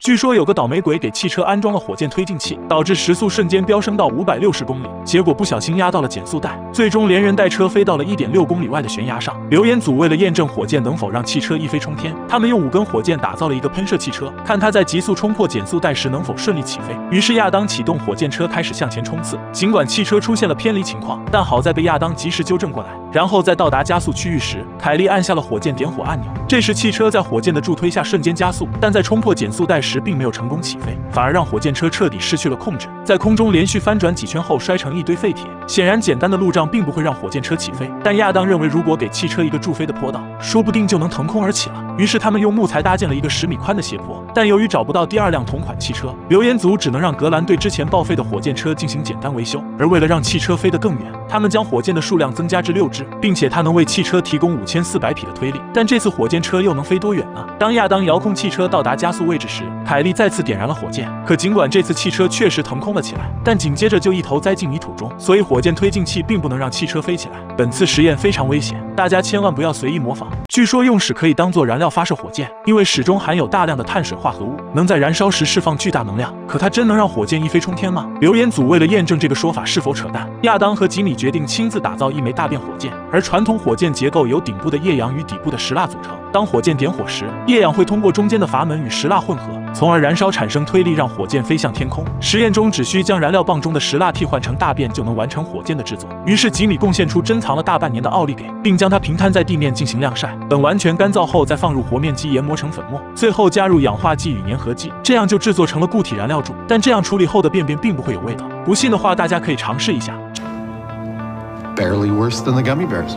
据说有个倒霉鬼给汽车安装了火箭推进器，导致时速瞬间飙升到五百六十公里，结果不小心压到了减速带，最终连人带车飞到了一点六公里外的悬崖上。留言组为了验证火箭能否让汽车一飞冲天，他们用五根火箭打造了一个喷射汽车，看它在急速冲破减速带时能否顺利起飞。于是亚当启动火箭车开始向前冲刺，尽管汽车出现了偏离情况，但好在被亚当及时纠正过来。然后在到达加速区域时，凯莉按下了火箭点火按钮，这时汽车在火箭的助推下瞬间加速，但在冲破减速带时时并没有成功起飞，反而让火箭车彻底失去了控制，在空中连续翻转几圈后摔成一堆废铁。显然，简单的路障并不会让火箭车起飞，但亚当认为如果给汽车一个助飞的坡道，说不定就能腾空而起了。于是他们用木材搭建了一个十米宽的斜坡，但由于找不到第二辆同款汽车，留言组只能让格兰对之前报废的火箭车进行简单维修。而为了让汽车飞得更远，他们将火箭的数量增加至六支，并且它能为汽车提供五千四百匹的推力。但这次火箭车又能飞多远呢？当亚当遥控汽车到达加速位置时，凯莉再次点燃了火箭。可尽管这次汽车确实腾空了起来，但紧接着就一头栽进泥土中，所以火箭推进器并不能让汽车飞起来。本次实验非常危险，大家千万不要随意模仿。据说用屎可以当做燃料发射火箭，因为屎中含有大量的碳水化合物，能在燃烧时释放巨大能量。可它真能让火箭一飞冲天吗？留言组为了验证这个说法是否扯淡，亚当和吉米决定亲自打造一枚大便火箭。而传统火箭结构由顶部的液氧与底部的石蜡组成。当火箭点火时，液氧会通过中间的阀门与石蜡混合，从而燃烧产生推力，让火箭飞向天空。实验中只需将燃料棒中的石蜡替换成大便，就能完成火箭的制作。于是吉米贡献出珍藏了大半年的奥利给，并将它平摊在地面进行晾晒。等完全干燥后，再放入和面机研磨成粉末，最后加入氧化剂与粘合剂，这样就制作成了固体燃料柱。但这样处理后的便便并不会有味道。不信的话，大家可以尝试一下。Barely worse than the gummy bears.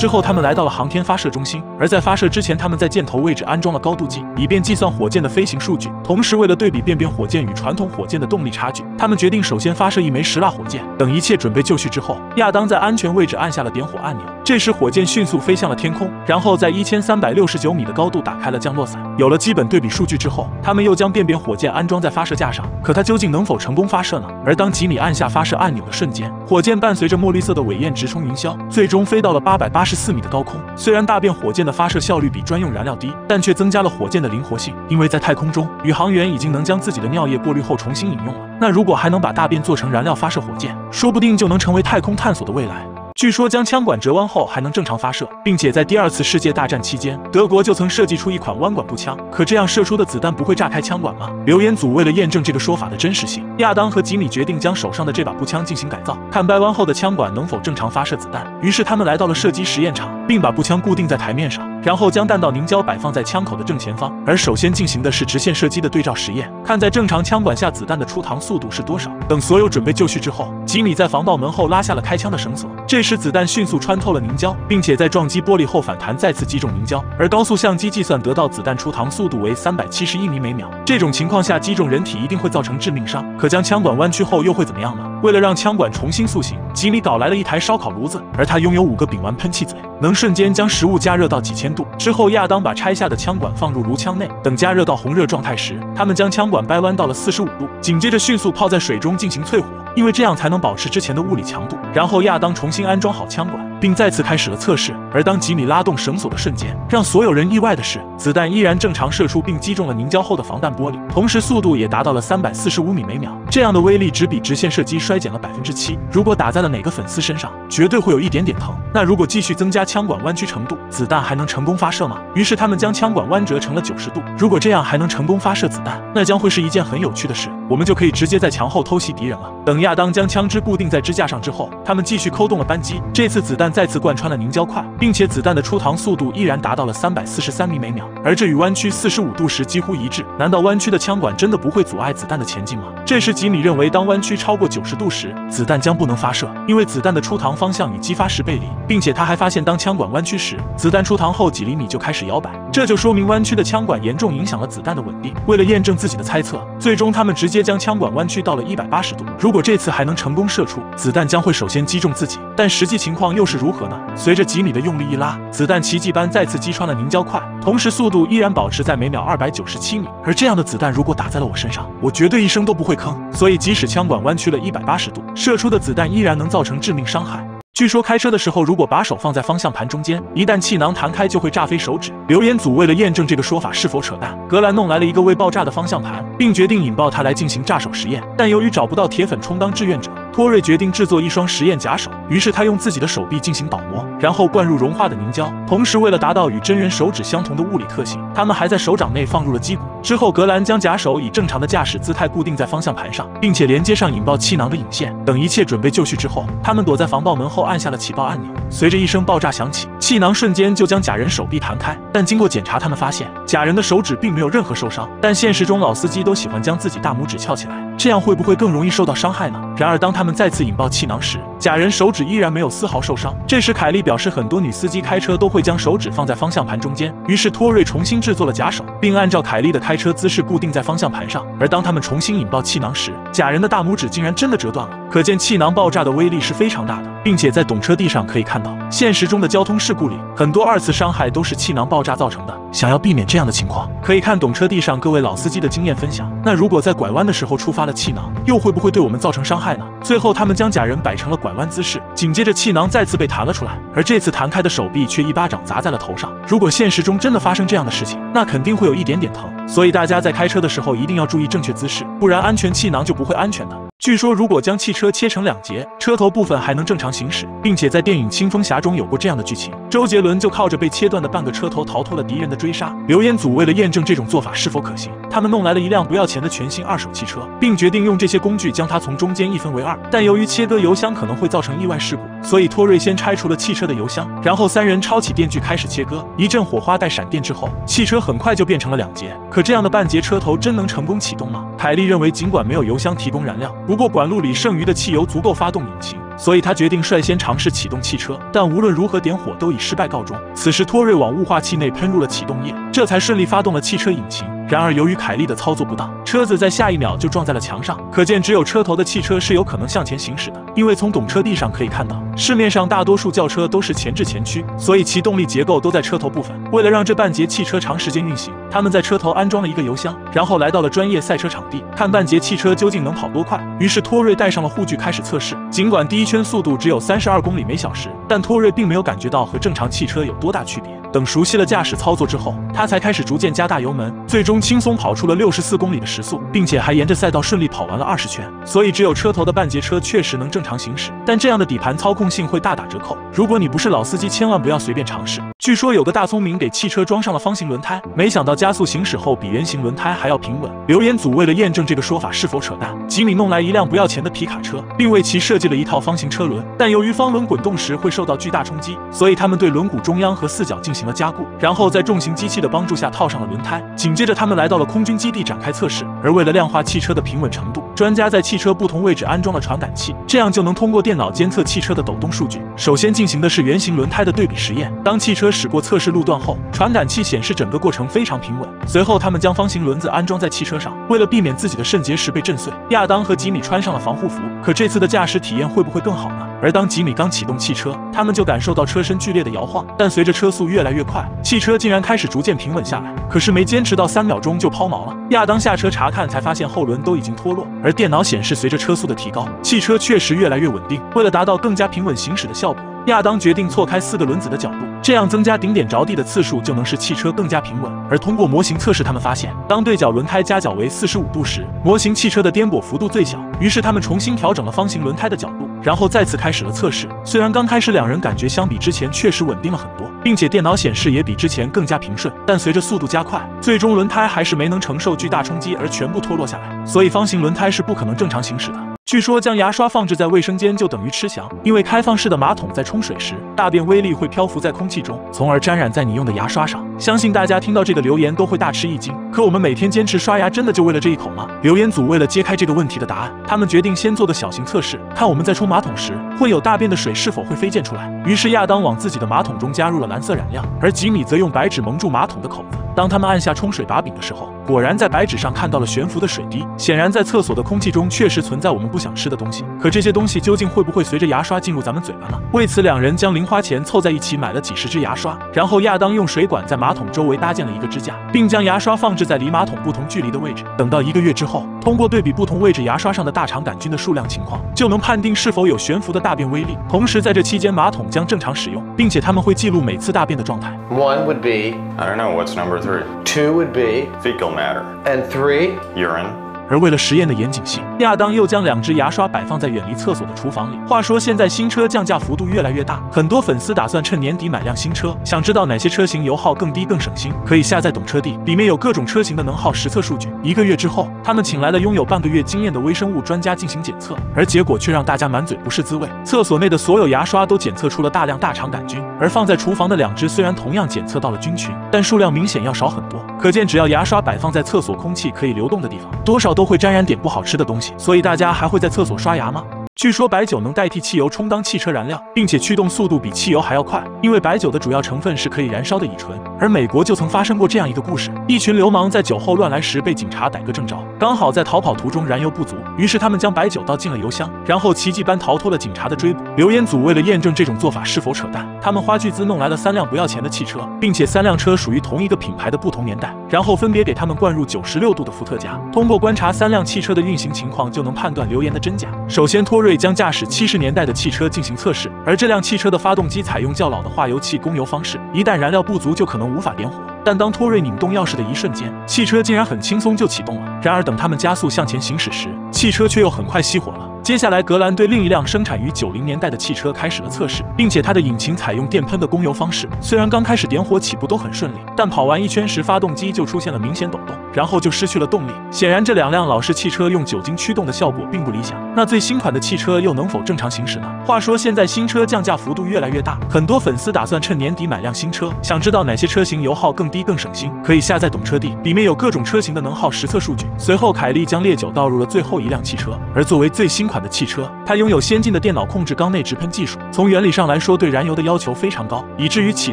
之后，他们来到了航天发射中心。而在发射之前，他们在箭头位置安装了高度计，以便计算火箭的飞行数据。同时，为了对比便便火箭与传统火箭的动力差距，他们决定首先发射一枚石蜡火箭。等一切准备就绪之后，亚当在安全位置按下了点火按钮。这时，火箭迅速飞向了天空，然后在一千三百六十九米的高度打开了降落伞。有了基本对比数据之后，他们又将便便火箭安装在发射架上。可它究竟能否成功发射呢？而当吉米按下发射按钮的瞬间，火箭伴随着墨绿色的尾焰直冲云霄，最终飞到了八百八十十四米的高空。虽然大便火箭的发射效率比专用燃料低，但却增加了火箭的灵活性，因为在太空中，宇航员已经能将自己的尿液过滤后重新饮用了。那如果还能把大便做成燃料发射火箭，说不定就能成为太空探索的未来。据说将枪管折弯后还能正常发射，并且在第二次世界大战期间，德国就曾设计出一款弯管步枪。可这样射出的子弹不会炸开枪管吗？留言组为了验证这个说法的真实性，亚当和吉米决定将手上的这把步枪进行改造，看掰弯后的枪管能否正常发射子弹。于是他们来到了射击实验场，并把步枪固定在台面上，然后将弹道凝胶摆放在枪口的正前方。而首先进行的是直线射击的对照实验，看在正常枪管下子弹的出膛速度是多少。等所有准备就绪之后，吉米在防爆门后拉下了开枪的绳索，这时子弹迅速穿透了凝胶，并且在撞击玻璃后反弹，再次击中凝胶。而高速相机计算得到子弹出膛速度为三百七十一米每秒，这种情况下击中人体一定会造成致命伤。可将枪管弯曲后又会怎么样呢？为了让枪管重新塑形，吉米搞来了一台烧烤炉子，而他拥有五个丙烷喷气嘴，能瞬间将食物加热到几千度。之后，亚当把拆下的枪管放入炉腔内，等加热到红热状态时，他们将枪管掰弯到了四十五度，紧接着迅速泡在水中进行淬火，因为这样才能保持之前的物理强度。然后，亚当重新安装好枪管。并再次开始了测试。而当吉米拉动绳索的瞬间，让所有人意外的是，子弹依然正常射出，并击中了凝胶后的防弹玻璃，同时速度也达到了三百四十五米每秒。这样的威力只比直线射击衰减了百分之七。如果打在了哪个粉丝身上，绝对会有一点点疼。那如果继续增加枪管弯曲程度，子弹还能成功发射吗？于是他们将枪管弯折成了九十度。如果这样还能成功发射子弹，那将会是一件很有趣的事。我们就可以直接在墙后偷袭敌人了。等亚当将枪支固定在支架上之后，他们继续扣动了扳机。这次子弹再次贯穿了凝胶块，并且子弹的出膛速度依然达到了三百四十三米每秒，而这与弯曲四十五度时几乎一致。难道弯曲的枪管真的不会阻碍子弹的前进吗？这时吉米认为，当弯曲超过九十度时，子弹将不能发射，因为子弹的出膛方向与激发时背离，并且他还发现，当枪管弯曲时，子弹出膛后几厘米就开始摇摆，这就说明弯曲的枪管严重影响了子弹的稳定。为了验证自己的猜测，最终他们直接将枪管弯曲到了一百八十度。如果这次还能成功射出，子弹将会首先击中自己。但实际情况又是如何呢？随着吉米的用力一拉，子弹奇迹般再次击穿了凝胶块，同时速度依然保持在每秒二百九十七米。而这样的子弹如果打在了我身上，我绝对一声都不会吭。所以即使枪管弯曲了一百八十度，射出的子弹依然能造成致命伤害。据说开车的时候，如果把手放在方向盘中间，一旦气囊弹开，就会炸飞手指。留言组为了验证这个说法是否扯淡，格兰弄来了一个未爆炸的方向盘，并决定引爆它来进行炸手实验。但由于找不到铁粉充当志愿者，托瑞决定制作一双实验假手。于是他用自己的手臂进行倒模，然后灌入融化的凝胶。同时，为了达到与真人手指相同的物理特性，他们还在手掌内放入了击骨。之后，格兰将假手以正常的驾驶姿态固定在方向盘上，并且连接上引爆气囊的引线。等一切准备就绪之后，他们躲在防爆门后按下了起爆按钮。随着一声爆炸响起，气囊瞬间就将假人手臂弹开。但经过检查，他们发现假人的手指并没有任何受伤。但现实中老司机都喜欢将自己大拇指翘起来，这样会不会更容易受到伤害呢？然而当他们再次引爆气囊时，假人手指依然没有丝毫受伤。这时凯莉表示，很多女司机开车都会将手指放在方向盘中间。于是托瑞重新制作了假手，并按照凯莉的开车姿势固定在方向盘上。而当他们重新引爆气囊时，假人的大拇指竟然真的折断了。可见气囊爆炸的威力是非常大的，并且在懂车帝上可以看到，现实中的交通事故里，很多二次伤害都是气囊爆炸造成的。想要避免这样的情况，可以看懂车帝上各位老司机的经验分享。那如果在拐弯的时候触发了气囊，又会不会对我们造成伤害呢？最后，他们将假人摆成了拐拐弯姿势，紧接着气囊再次被弹了出来，而这次弹开的手臂却一巴掌砸在了头上。如果现实中真的发生这样的事情，那肯定会有一点点疼。所以大家在开车的时候一定要注意正确姿势，不然安全气囊就不会安全的。据说，如果将汽车切成两截，车头部分还能正常行驶，并且在电影《青蜂侠》中有过这样的剧情。周杰伦就靠着被切断的半个车头逃脱了敌人的追杀。刘彦祖为了验证这种做法是否可行，他们弄来了一辆不要钱的全新二手汽车，并决定用这些工具将它从中间一分为二。但由于切割油箱可能会造成意外事故，所以托瑞先拆除了汽车的油箱，然后三人抄起电锯开始切割。一阵火花带闪电之后，汽车很快就变成了两截。可这样的半截车头真能成功启动吗？凯莉认为，尽管没有油箱提供燃料。不过管路里剩余的汽油足够发动引擎，所以他决定率先尝试启动汽车。但无论如何点火都以失败告终。此时托瑞往雾化器内喷入了启动液，这才顺利发动了汽车引擎。然而由于凯莉的操作不当，车子在下一秒就撞在了墙上。可见只有车头的汽车是有可能向前行驶的，因为从懂车帝上可以看到，市面上大多数轿车都是前置前驱，所以其动力结构都在车头部分。为了让这半截汽车长时间运行，他们在车头安装了一个油箱，然后来到了专业赛车场地，看半截汽车究竟能跑多快。于是托瑞带上了护具开始测试。尽管第一圈速度只有三十二公里每小时，但托瑞并没有感觉到和正常汽车有多大区别。等熟悉了驾驶操作之后，他才开始逐渐加大油门，最终轻松跑出了六十四公里的时速，并且还沿着赛道顺利跑完了二十圈。所以只有车头的半截车确实能正常行驶，但这样的底盘操控性会大打折扣。如果你不是老司机，千万不要随便尝试。据说有个大聪明给汽车装上了方形轮胎，没想到加速行驶后比圆形轮胎还要平稳。留言组为了验证这个说法是否扯淡，吉米弄来一辆不要钱的皮卡车，并为其设计了一套方形车轮。但由于方轮滚动时会受到巨大冲击，所以他们对轮毂中央和四角进行了加固，然后在重型机器的帮助下套上了轮胎。紧接着，他们来到了空军基地展开测试。而为了量化汽车的平稳程度，专家在汽车不同位置安装了传感器，这样就能通过电脑监测汽车的抖动数据。首先进行的是圆形轮胎的对比实验。当汽车驶过测试路段后，传感器显示整个过程非常平稳。随后，他们将方形轮子安装在汽车上，为了避免自己的肾结石被震碎，亚当和吉米穿上了防护服。可这次的驾驶体验会不会更好呢？而当吉米刚启动汽车，他们就感受到车身剧烈的摇晃。但随着车速越来越快，汽车竟然开始逐渐平稳下来。可是没坚持到三秒钟就抛锚了。亚当下车查看，才发现后轮都已经脱落。而电脑显示，随着车速的提高，汽车确实越来越稳定。为了达到更加平稳行驶的效果，亚当决定错开四个轮子的角度，这样增加顶点着地的次数，就能使汽车更加平稳。而通过模型测试，他们发现，当对角轮胎夹角为四十五度时，模型汽车的颠簸幅度最小。于是他们重新调整了方形轮胎的角度，然后再次开始了测试。虽然刚开始两人感觉相比之前确实稳定了很多，并且电脑显示也比之前更加平顺，但随着速度加快，最终轮胎还是没能承受巨大冲击而全部脱落下来。所以方形轮胎是不可能正常行驶的。据说将牙刷放置在卫生间就等于吃翔，因为开放式的马桶在冲水时，大便微粒会漂浮在空气中，从而沾染在你用的牙刷上。相信大家听到这个留言都会大吃一惊。可我们每天坚持刷牙，真的就为了这一口吗？留言组为了揭开这个问题的答案，他们决定先做个小型测试，看我们在冲马桶时，混有大便的水是否会飞溅出来。于是亚当往自己的马桶中加入了蓝色染料，而吉米则用白纸蒙住马桶的口子。当他们按下冲水把柄的时候，果然在白纸上看到了悬浮的水滴。显然，在厕所的空气中确实存在我们不想吃的东西。可这些东西究竟会不会随着牙刷进入咱们嘴巴呢？为此，两人将零花钱凑在一起买了几十支牙刷，然后亚当用水管在马桶周围搭建了一个支架，并将牙刷放置在离马桶不同距离的位置。等到一个月之后，通过对比不同位置牙刷上的大肠杆菌的数量情况，就能判定是否有悬浮的大便威力。同时，在这期间，马桶将正常使用，并且他们会记录每次大便的状态。One would be, I don't know. What's number three? two would be, Fecal matter. and three. Urine. 而为了实验的严谨性，亚当又将两只牙刷摆放在远离厕所的厨房里。话说现在新车降价幅度越来越大，很多粉丝打算趁年底买辆新车。想知道哪些车型油耗更低更省心？可以下载懂车帝，里面有各种车型的能耗实测数据。一个月之后，他们请来了拥有半个月经验的微生物专家进行检测，而结果却让大家满嘴不是滋味。厕所内的所有牙刷都检测出了大量大肠杆菌，而放在厨房的两只虽然同样检测到了菌群，但数量明显要少很多。可见，只要牙刷摆放在厕所空气可以流动的地方，多少都都会沾染点不好吃的东西。所以大家还会在厕所刷牙吗？据说白酒能代替汽油充当汽车燃料，并且驱动速度比汽油还要快，因为白酒的主要成分是可以燃烧的乙醇。而美国就曾发生过这样一个故事：一群流氓在酒后乱来时被警察逮个正着，刚好在逃跑途中燃油不足，于是他们将白酒倒进了油箱，然后奇迹般逃脱了警察的追捕。留言组为了验证这种做法是否扯淡，他们花巨资弄来了三辆不要钱的汽车，并且三辆车属于同一个品牌的不同年代，然后分别给他们灌入九十六度的伏特加。通过观察三辆汽车的运行情况，就能判断留言的真假。首先，托瑞将驾驶七十年代的汽车进行测试，而这辆汽车的发动机采用较老的化油器供油方式，一旦燃料不足，就可能无法点火。但当托瑞拧动钥匙的一瞬间，汽车竟然很轻松就启动了。然而，等他们加速向前行驶时，汽车却又很快熄火了。接下来，格兰对另一辆生产于九零年代的汽车开始了测试，并且它的引擎采用电喷的供油方式。虽然刚开始点火起步都很顺利，但跑完一圈时，发动机就出现了明显抖动，然后就失去了动力。显然，这两辆老式汽车用酒精驱动的效果并不理想。那最新款的汽车又能否正常行驶呢？话说，现在新车降价幅度越来越大，很多粉丝打算趁年底买辆新车。想知道哪些车型油耗更低更省心？可以下载懂车帝，里面有各种车型的能耗实测数据。随后，凯利将烈酒倒入了最后一辆汽车，而作为最新款的汽车，它拥有先进的电脑控制缸内直喷技术。从原理上来说，对燃油的要求非常高，以至于启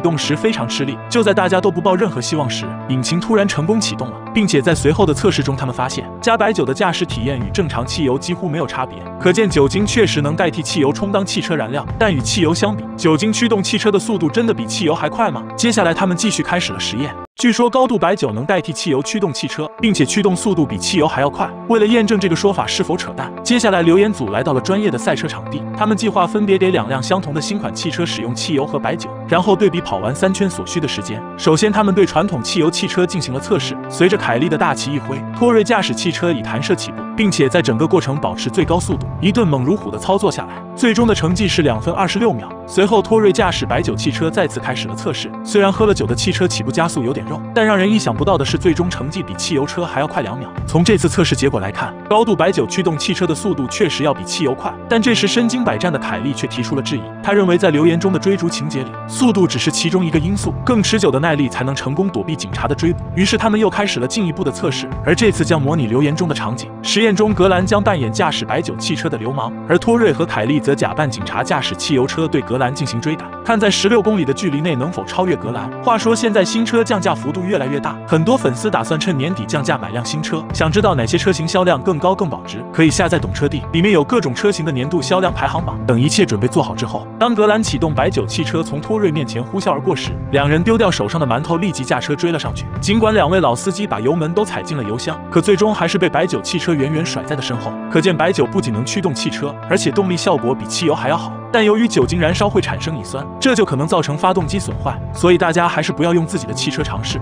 动时非常吃力。就在大家都不抱任何希望时，引擎突然成功启动了，并且在随后的测试中，他们发现加白酒的驾驶体验与正常汽油几乎没有差别。可见酒精确实能代替汽油充当汽车燃料，但与汽油相比，酒精驱动汽车的速度真的比汽油还快吗？接下来他们继续开始了实验。据说高度白酒能代替汽油驱动汽车，并且驱动速度比汽油还要快。为了验证这个说法是否扯淡，接下来留言组来到了专业的赛车场地，他们计划分别给两辆相同的新款汽车使用汽油和白酒，然后对比跑完三圈所需的时间。首先，他们对传统汽油汽车进行了测试。随着凯利的大旗一挥，托瑞驾驶汽车以弹射起步，并且在整个过程保持最高速度，一顿猛如虎的操作下来，最终的成绩是两分二十六秒。随后，托瑞驾驶白酒汽车再次开始了测试。虽然喝了酒的汽车起步加速有点肉，但让人意想不到的是，最终成绩比汽油车还要快两秒。从这次测试结果来看，高度白酒驱动汽车的速度确实要比汽油快。但这时身经百战的凯利却提出了质疑，他认为在留言中的追逐情节里，速度只是其中一个因素，更持久的耐力才能成功躲避警察的追捕。于是他们又开始了进一步的测试，而这次将模拟留言中的场景。实验中，格兰将扮演驾驶白酒汽车的流氓，而托瑞和凯利则假扮警察驾驶汽油车对格兰进行追打，看在十六公里的距离内能否超越格兰。话说现在新车降价幅度越来越大，很多粉丝打算趁年底降价买辆新车。想知道哪些车型销量更高更保值？可以下载懂车帝，里面有各种车型的年度销量排行榜。等一切准备做好之后，当格兰启动白酒汽车从托瑞面前呼啸而过时，两人丢掉手上的馒头，立即驾车追了上去。尽管两位老司机把油门都踩进了油箱，可最终还是被白酒汽车远远甩在了身后。可见白酒不仅能驱动汽车，而且动力效果比汽油还要好。但由于酒精燃烧会产生乙酸，这就可能造成发动机损坏，所以大家还是不要用自己的汽车尝试。